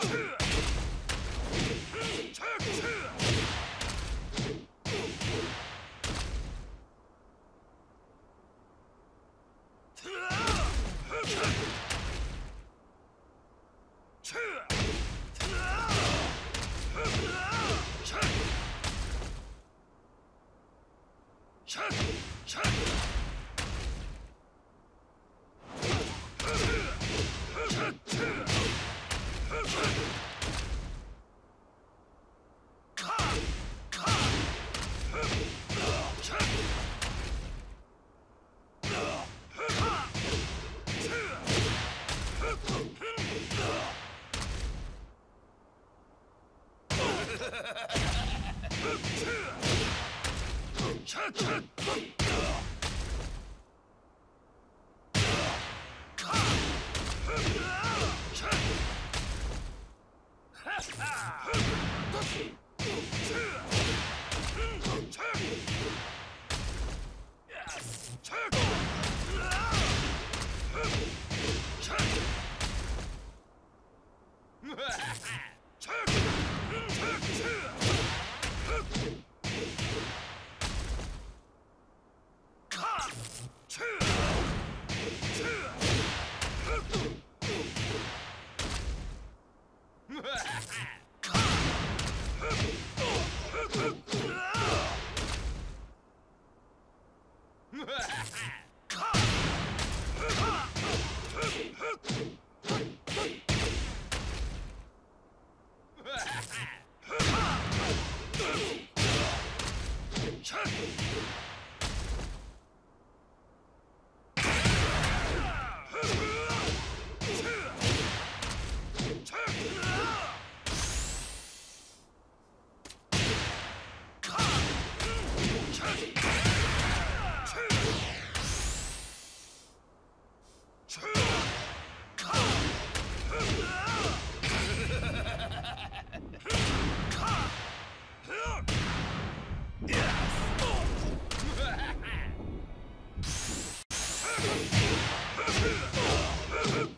Huh? Ha ha! Chuck! Move it!